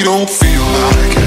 We don't feel like